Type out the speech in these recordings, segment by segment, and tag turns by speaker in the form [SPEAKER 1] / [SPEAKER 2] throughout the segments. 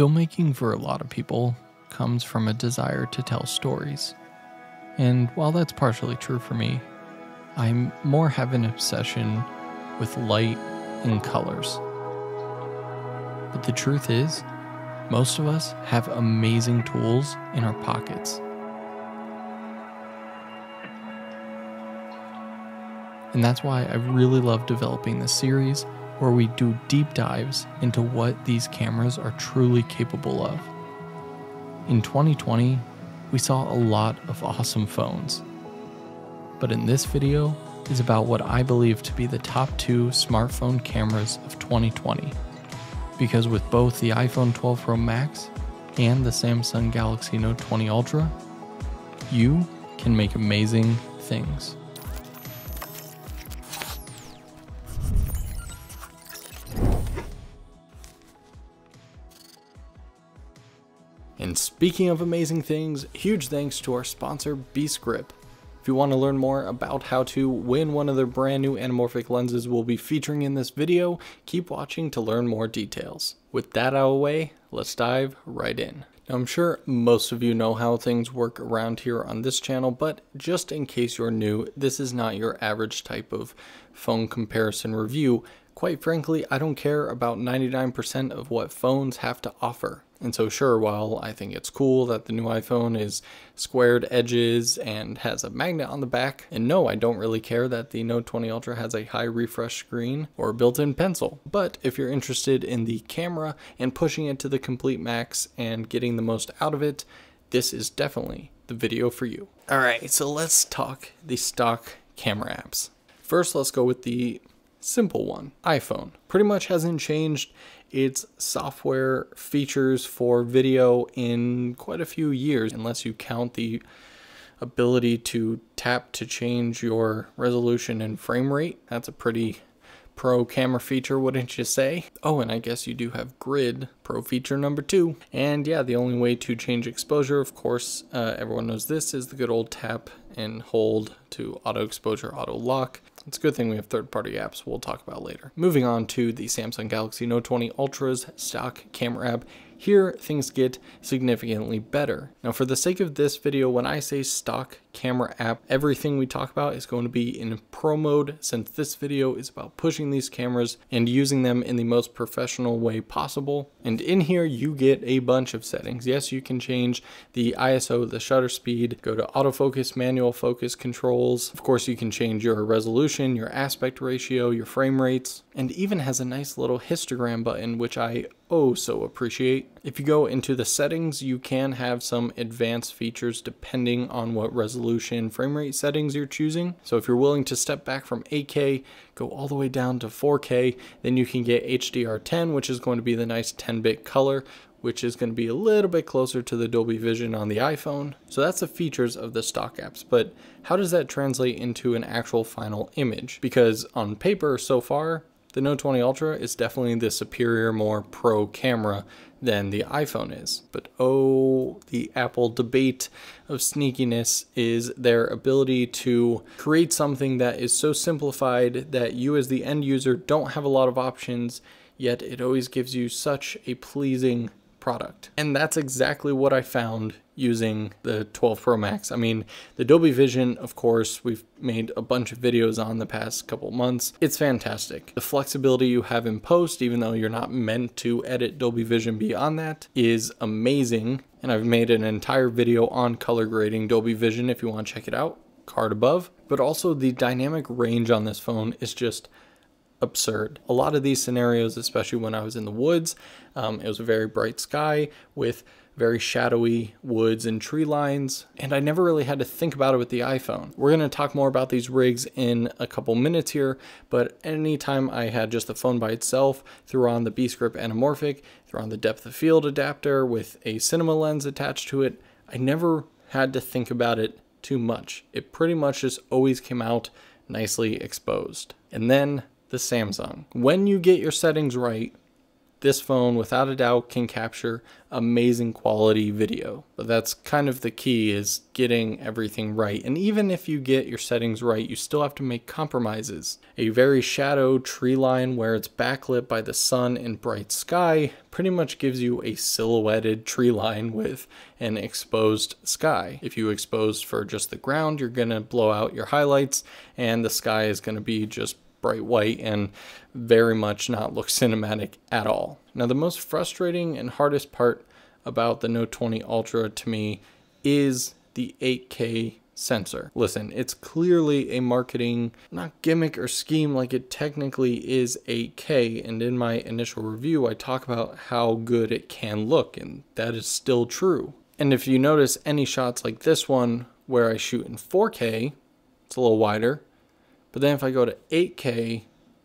[SPEAKER 1] Filmmaking for a lot of people comes from a desire to tell stories. And while that's partially true for me, I more have an obsession with light and colors. But the truth is, most of us have amazing tools in our pockets. And that's why I really love developing this series where we do deep dives into what these cameras are truly capable of. In 2020, we saw a lot of awesome phones. But in this video is about what I believe to be the top two smartphone cameras of 2020. Because with both the iPhone 12 Pro Max and the Samsung Galaxy Note 20 Ultra, you can make amazing things. Speaking of amazing things, huge thanks to our sponsor, Beastgrip. If you want to learn more about how to win one of their brand new anamorphic lenses we'll be featuring in this video, keep watching to learn more details. With that out of the way, let's dive right in. Now I'm sure most of you know how things work around here on this channel, but just in case you're new, this is not your average type of phone comparison review. Quite frankly, I don't care about 99% of what phones have to offer. And so, sure, while I think it's cool that the new iPhone is squared edges and has a magnet on the back, and no, I don't really care that the Note 20 Ultra has a high refresh screen or built in pencil. But if you're interested in the camera and pushing it to the complete max and getting the most out of it, this is definitely the video for you. All right, so let's talk the stock camera apps. First, let's go with the simple one iPhone. Pretty much hasn't changed its software features for video in quite a few years, unless you count the ability to tap to change your resolution and frame rate. That's a pretty pro camera feature, wouldn't you say? Oh, and I guess you do have grid pro feature number two. And yeah, the only way to change exposure, of course, uh, everyone knows this, is the good old tap and hold to auto exposure, auto lock. It's a good thing we have third-party apps we'll talk about later. Moving on to the Samsung Galaxy Note 20 Ultra's stock camera app. Here, things get significantly better. Now, for the sake of this video, when I say stock camera app, everything we talk about is going to be in pro mode since this video is about pushing these cameras and using them in the most professional way possible. And in here, you get a bunch of settings. Yes, you can change the ISO, the shutter speed, go to autofocus, manual focus controls. Of course, you can change your resolution, your aspect ratio, your frame rates, and even has a nice little histogram button, which I oh so appreciate. If you go into the settings, you can have some advanced features depending on what resolution frame rate settings you're choosing. So if you're willing to step back from 8K, go all the way down to 4K, then you can get HDR10, which is going to be the nice 10-bit color, which is going to be a little bit closer to the Dolby Vision on the iPhone. So that's the features of the stock apps, but how does that translate into an actual final image? Because on paper so far, the Note 20 Ultra is definitely the superior, more pro camera than the iPhone is. But oh, the Apple debate of sneakiness is their ability to create something that is so simplified that you as the end user don't have a lot of options, yet it always gives you such a pleasing product. And that's exactly what I found using the 12 Pro Max. I mean, the Dolby Vision, of course, we've made a bunch of videos on the past couple months. It's fantastic. The flexibility you have in post, even though you're not meant to edit Dolby Vision beyond that, is amazing. And I've made an entire video on color grading Dolby Vision if you want to check it out, card above. But also the dynamic range on this phone is just absurd. A lot of these scenarios, especially when I was in the woods, um, it was a very bright sky with very shadowy woods and tree lines, and I never really had to think about it with the iPhone. We're going to talk more about these rigs in a couple minutes here, but anytime I had just the phone by itself, threw on the Beastgrip anamorphic, threw on the depth of field adapter with a cinema lens attached to it, I never had to think about it too much. It pretty much just always came out nicely exposed. And then the Samsung. When you get your settings right, this phone without a doubt can capture amazing quality video. But that's kind of the key is getting everything right. And even if you get your settings right you still have to make compromises. A very shadow tree line where it's backlit by the sun and bright sky pretty much gives you a silhouetted tree line with an exposed sky. If you exposed for just the ground you're to blow out your highlights and the sky is to be just bright white and very much not look cinematic at all. Now the most frustrating and hardest part about the Note 20 Ultra to me is the 8K sensor. Listen, it's clearly a marketing, not gimmick or scheme like it technically is 8K. And in my initial review, I talk about how good it can look, and that is still true. And if you notice any shots like this one where I shoot in 4K, it's a little wider, but then if I go to 8K,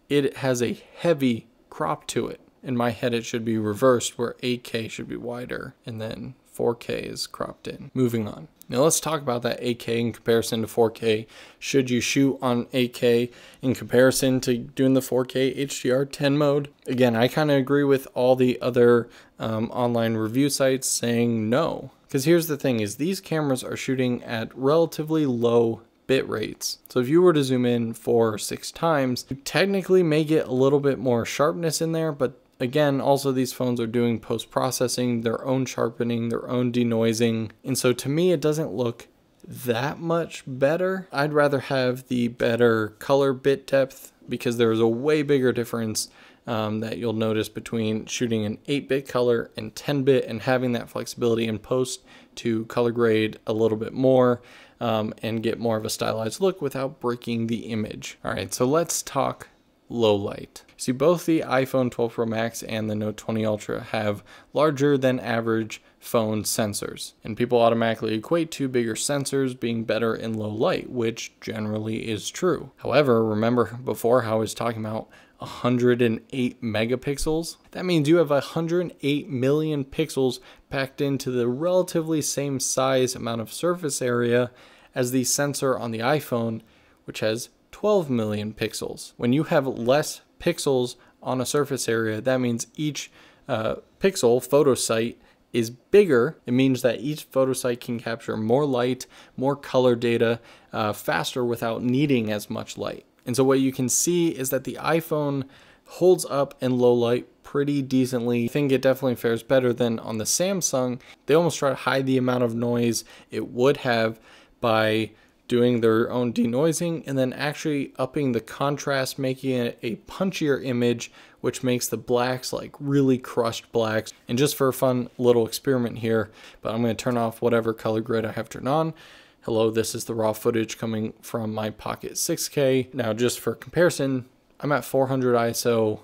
[SPEAKER 1] it has a heavy crop to it. In my head, it should be reversed where 8K should be wider and then 4K is cropped in. Moving on. Now let's talk about that 8K in comparison to 4K. Should you shoot on 8K in comparison to doing the 4K HDR 10 mode? Again, I kind of agree with all the other um, online review sites saying no. Because here's the thing is these cameras are shooting at relatively low bit rates. So if you were to zoom in four or six times, you technically may get a little bit more sharpness in there, but again, also these phones are doing post-processing, their own sharpening, their own denoising. And so to me, it doesn't look that much better. I'd rather have the better color bit depth because there is a way bigger difference um, that you'll notice between shooting an 8-bit color and 10-bit and having that flexibility in post to color grade a little bit more um, and get more of a stylized look without breaking the image. All right, so let's talk low light. See, both the iPhone 12 Pro Max and the Note 20 Ultra have larger than average phone sensors, and people automatically equate to bigger sensors being better in low light, which generally is true. However, remember before how I was talking about 108 megapixels. That means you have 108 million pixels packed into the relatively same size amount of surface area as the sensor on the iPhone, which has 12 million pixels. When you have less pixels on a surface area, that means each uh, pixel photo site is bigger. It means that each photo site can capture more light, more color data uh, faster without needing as much light. And so what you can see is that the iPhone holds up in low light pretty decently. I think it definitely fares better than on the Samsung. They almost try to hide the amount of noise it would have by doing their own denoising and then actually upping the contrast, making it a punchier image, which makes the blacks like really crushed blacks. And just for a fun little experiment here, but I'm going to turn off whatever color grid I have turned on. Hello, this is the raw footage coming from my Pocket 6K. Now, just for comparison, I'm at 400 ISO.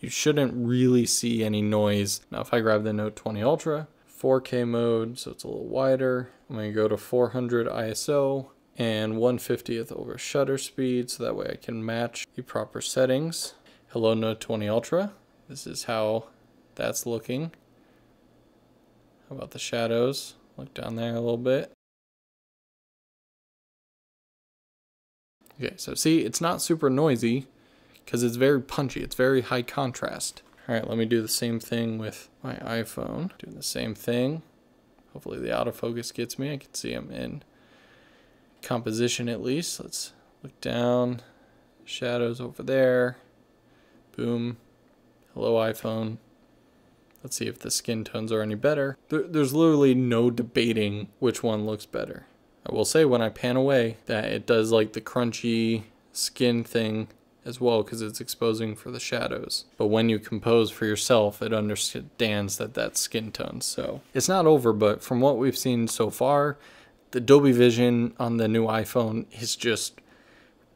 [SPEAKER 1] You shouldn't really see any noise. Now, if I grab the Note 20 Ultra, 4K mode, so it's a little wider. I'm gonna go to 400 ISO and 150th over shutter speed, so that way I can match the proper settings. Hello, Note 20 Ultra. This is how that's looking. How about the shadows? Look down there a little bit. Okay, so see, it's not super noisy because it's very punchy. It's very high contrast. All right, let me do the same thing with my iPhone. Doing the same thing. Hopefully the autofocus gets me. I can see them in composition at least. Let's look down. Shadows over there. Boom. Hello, iPhone. Let's see if the skin tones are any better. There, there's literally no debating which one looks better. I will say when I pan away that it does like the crunchy skin thing as well because it's exposing for the shadows. But when you compose for yourself, it understands that that's skin tone. So it's not over, but from what we've seen so far, the Dolby Vision on the new iPhone is just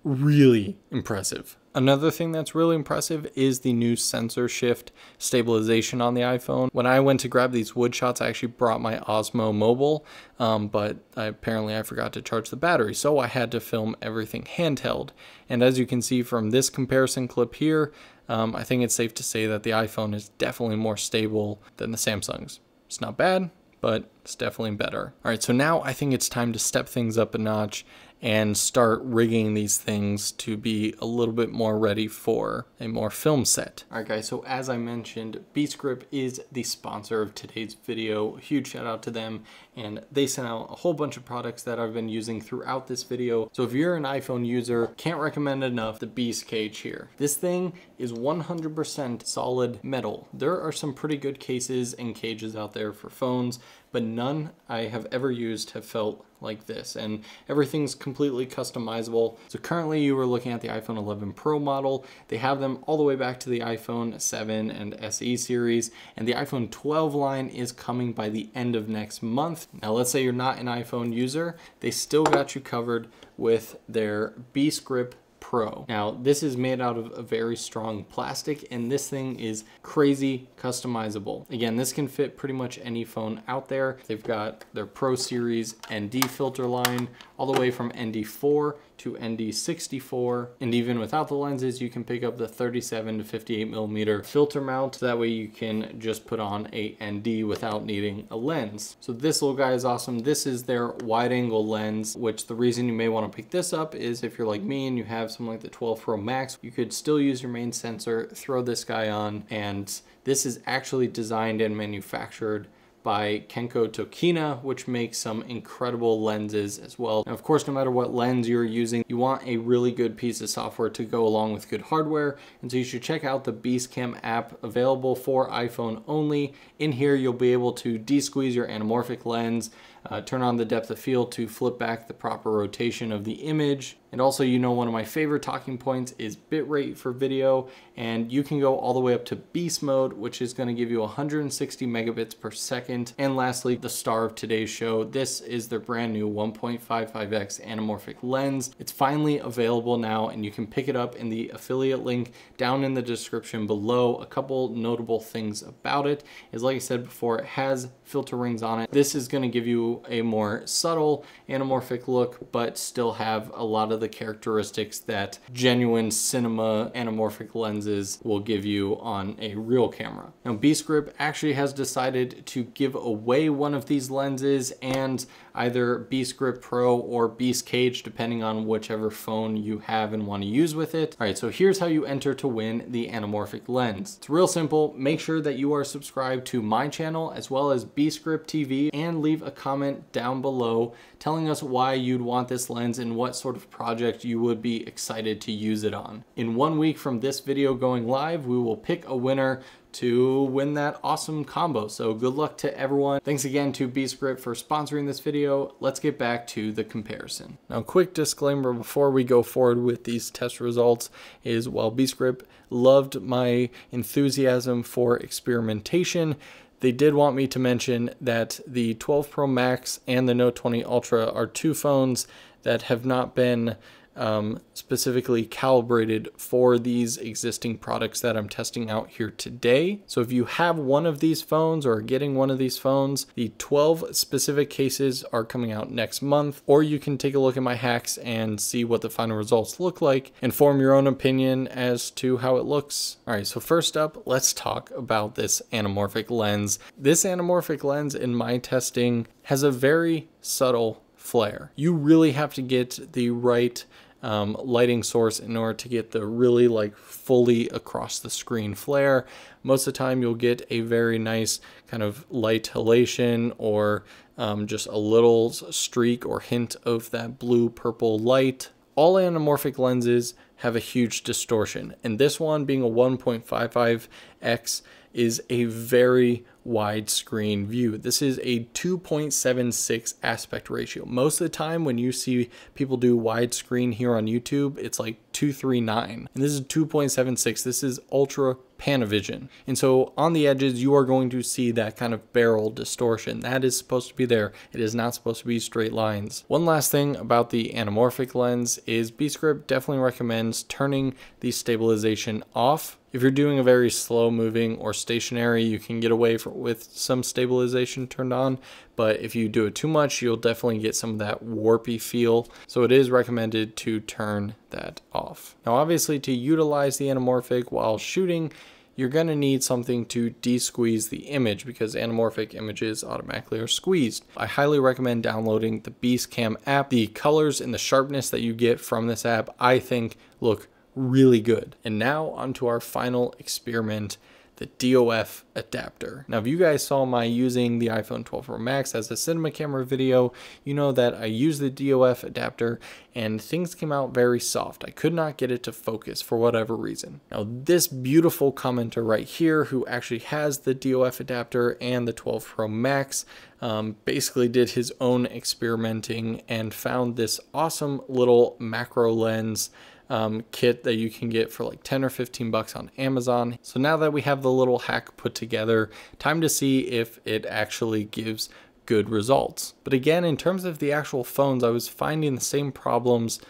[SPEAKER 1] really impressive. Another thing that's really impressive is the new sensor shift stabilization on the iPhone. When I went to grab these wood shots, I actually brought my Osmo Mobile, um, but I, apparently I forgot to charge the battery, so I had to film everything handheld. And as you can see from this comparison clip here, um, I think it's safe to say that the iPhone is definitely more stable than the Samsungs. It's not bad, but it's definitely better. All right, so now I think it's time to step things up a notch and start rigging these things to be a little bit more ready for a more film set. All right guys, so as I mentioned, Beastgrip is the sponsor of today's video. Huge shout out to them and they sent out a whole bunch of products that I've been using throughout this video. So if you're an iPhone user, can't recommend enough the Beast Cage here. This thing is 100% solid metal. There are some pretty good cases and cages out there for phones, but none I have ever used have felt like this and everything's completely customizable. So currently you are looking at the iPhone 11 Pro model. They have them all the way back to the iPhone 7 and SE series and the iPhone 12 line is coming by the end of next month. Now let's say you're not an iPhone user, they still got you covered with their Beastgrip Pro. Now this is made out of a very strong plastic and this thing is crazy customizable. Again, this can fit pretty much any phone out there. They've got their Pro Series ND filter line all the way from ND4 to ND64. And even without the lenses, you can pick up the 37 to 58 millimeter filter mount. That way you can just put on a ND without needing a lens. So this little guy is awesome. This is their wide angle lens, which the reason you may want to pick this up is if you're like me and you have something like the 12 Pro Max, you could still use your main sensor, throw this guy on, and this is actually designed and manufactured by Kenko Tokina, which makes some incredible lenses as well. Of course, no matter what lens you're using, you want a really good piece of software to go along with good hardware. And so you should check out the Beastcam app available for iPhone only. In here, you'll be able to de-squeeze your anamorphic lens, uh, turn on the depth of field to flip back the proper rotation of the image, and also, you know, one of my favorite talking points is bitrate for video, and you can go all the way up to beast mode, which is gonna give you 160 megabits per second. And lastly, the star of today's show, this is their brand new 1.55x anamorphic lens. It's finally available now, and you can pick it up in the affiliate link down in the description below. A couple notable things about it is, like I said before, it has filter rings on it. This is gonna give you a more subtle anamorphic look, but still have a lot of the characteristics that genuine cinema anamorphic lenses will give you on a real camera. Now Beastgrip actually has decided to give away one of these lenses and either Beastgrip Pro or Beast Cage depending on whichever phone you have and want to use with it. All right, so here's how you enter to win the anamorphic lens. It's real simple. Make sure that you are subscribed to my channel as well as Beastgrip TV and leave a comment down below telling us why you'd want this lens and what sort of project you would be excited to use it on. In one week from this video going live, we will pick a winner to win that awesome combo. So good luck to everyone. Thanks again to Beastgrip for sponsoring this video. Let's get back to the comparison. Now, quick disclaimer before we go forward with these test results is while Beastgrip loved my enthusiasm for experimentation, they did want me to mention that the 12 Pro Max and the Note 20 Ultra are two phones that have not been um, specifically calibrated for these existing products that I'm testing out here today. So if you have one of these phones or are getting one of these phones, the 12 specific cases are coming out next month, or you can take a look at my hacks and see what the final results look like and form your own opinion as to how it looks. All right, so first up, let's talk about this anamorphic lens. This anamorphic lens in my testing has a very subtle flare. You really have to get the right um, lighting source in order to get the really like fully across the screen flare. Most of the time you'll get a very nice kind of light halation or um, just a little streak or hint of that blue purple light. All anamorphic lenses have a huge distortion and this one being a 1.55x is a very widescreen view. This is a 2.76 aspect ratio. Most of the time when you see people do widescreen here on YouTube, it's like 239. And this is 2.76. This is ultra Panavision. And so on the edges, you are going to see that kind of barrel distortion. That is supposed to be there. It is not supposed to be straight lines. One last thing about the anamorphic lens is Beastgrip definitely recommends turning the stabilization off if you're doing a very slow moving or stationary, you can get away from, with some stabilization turned on, but if you do it too much, you'll definitely get some of that warpy feel. So it is recommended to turn that off. Now, obviously to utilize the anamorphic while shooting, you're going to need something to de-squeeze the image because anamorphic images automatically are squeezed. I highly recommend downloading the Beastcam app. The colors and the sharpness that you get from this app, I think look really good. And now onto our final experiment the DOF adapter. Now, if you guys saw my using the iPhone 12 Pro Max as a cinema camera video, you know that I used the DOF adapter and things came out very soft. I could not get it to focus for whatever reason. Now, this beautiful commenter right here who actually has the DOF adapter and the 12 Pro Max um, basically did his own experimenting and found this awesome little macro lens um, kit that you can get for like 10 or 15 bucks on Amazon. So now that we have the little hack put together, time to see if it actually gives good results. But again, in terms of the actual phones, I was finding the same problems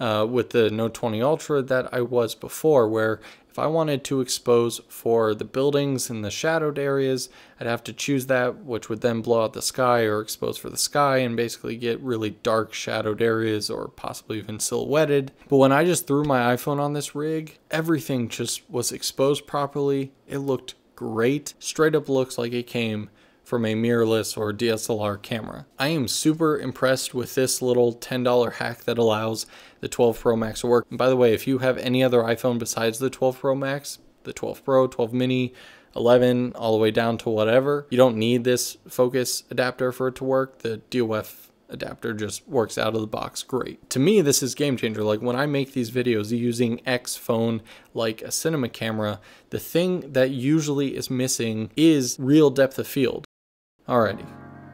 [SPEAKER 1] uh, with the Note 20 Ultra that I was before, where if I wanted to expose for the buildings and the shadowed areas, I'd have to choose that, which would then blow out the sky or expose for the sky and basically get really dark shadowed areas or possibly even silhouetted. But when I just threw my iPhone on this rig, everything just was exposed properly. It looked great. Straight up looks like it came from a mirrorless or DSLR camera. I am super impressed with this little $10 hack that allows the 12 Pro Max to work. And by the way, if you have any other iPhone besides the 12 Pro Max, the 12 Pro, 12 mini, 11, all the way down to whatever, you don't need this focus adapter for it to work. The DOF adapter just works out of the box great. To me, this is game changer. Like when I make these videos using X phone like a cinema camera, the thing that usually is missing is real depth of field. Alrighty,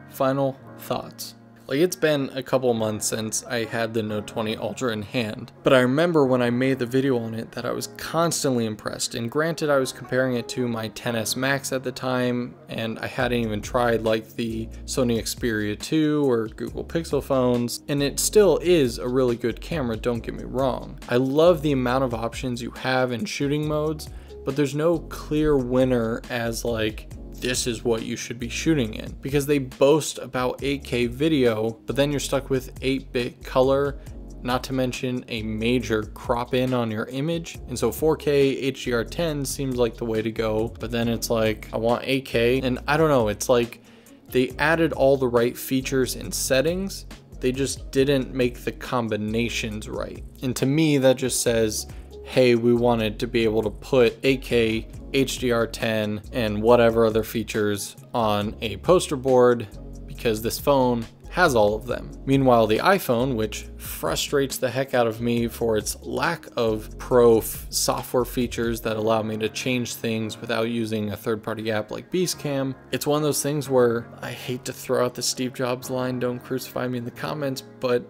[SPEAKER 1] final thoughts. Like it's been a couple months since I had the Note 20 Ultra in hand, but I remember when I made the video on it that I was constantly impressed. And granted, I was comparing it to my 10s Max at the time, and I hadn't even tried like the Sony Xperia 2 or Google Pixel phones, and it still is a really good camera, don't get me wrong. I love the amount of options you have in shooting modes, but there's no clear winner as like this is what you should be shooting in because they boast about 8K video, but then you're stuck with 8 bit color not to mention a major crop in on your image. And so 4K HDR10 seems like the way to go, but then it's like, I want 8K. And I don't know, it's like they added all the right features and settings, they just didn't make the combinations right. And to me, that just says, hey, we wanted to be able to put 8K HDR10, and whatever other features on a poster board because this phone has all of them. Meanwhile, the iPhone, which frustrates the heck out of me for its lack of pro software features that allow me to change things without using a third-party app like Beastcam, it's one of those things where I hate to throw out the Steve Jobs line, don't crucify me in the comments, but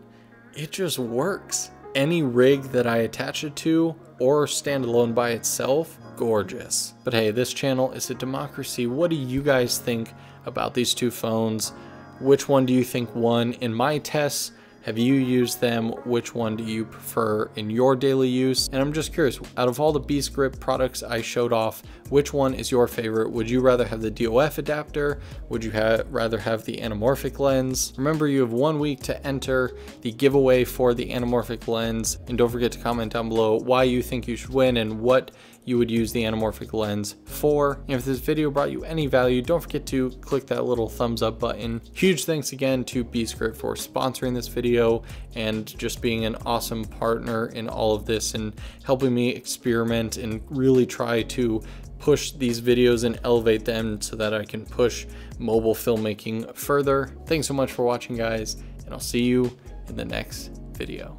[SPEAKER 1] it just works. Any rig that I attach it to or standalone by itself gorgeous. But hey, this channel is a democracy. What do you guys think about these two phones? Which one do you think won in my tests? Have you used them? Which one do you prefer in your daily use? And I'm just curious, out of all the Beast Grip products I showed off, which one is your favorite? Would you rather have the DOF adapter? Would you ha rather have the anamorphic lens? Remember, you have one week to enter the giveaway for the anamorphic lens. And don't forget to comment down below why you think you should win and what you would use the anamorphic lens for. And if this video brought you any value, don't forget to click that little thumbs up button. Huge thanks again to Beastgrip for sponsoring this video and just being an awesome partner in all of this and helping me experiment and really try to push these videos and elevate them so that I can push mobile filmmaking further. Thanks so much for watching guys, and I'll see you in the next video.